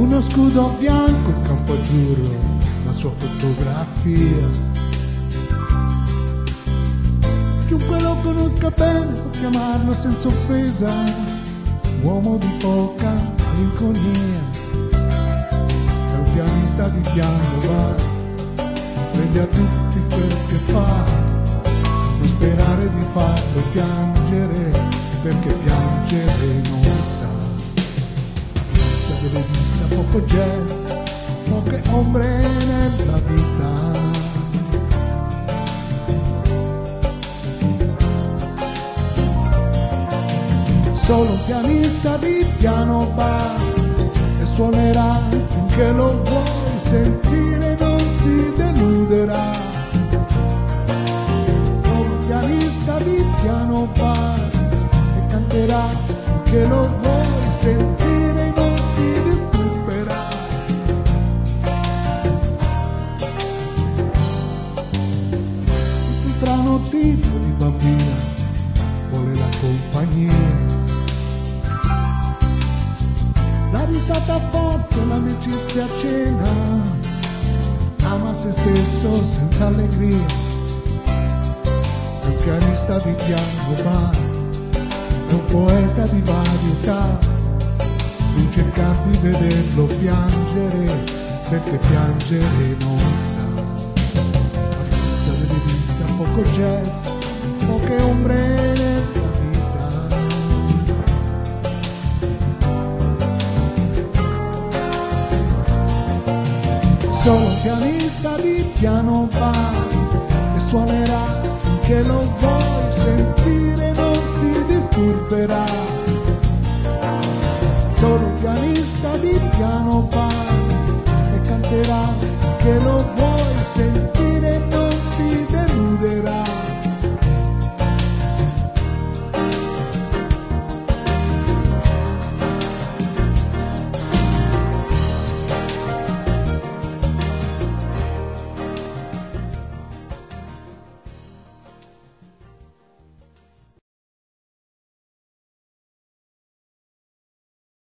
mio scudo bianco, campo azzurro, la sua fotografia. Chiunque lo conosca bene può chiamarlo senza offesa, uomo di poca malinconia. È un pianista di piano, va, prende a tutti quel che fa, non sperare di farlo piangere, perché piangere non poco jazz, poche ombre nella vita. solo un pianista di piano bar e suonerà finché lo vuoi sentire tipo di bambina vuole la compagnia. La risata forte, l'amicizia a cena, ama se stesso senza allegria, un pianista di piano bar, è un poeta di varietà, non cercar di vederlo piangere, perché piangere non poco jazz, poche ombre. Sono un pianista di piano bar e suonerà finché lo vuoi sentire non ti disturberà. Sono un pianista di piano bar e canterà finché lo vuoi sentire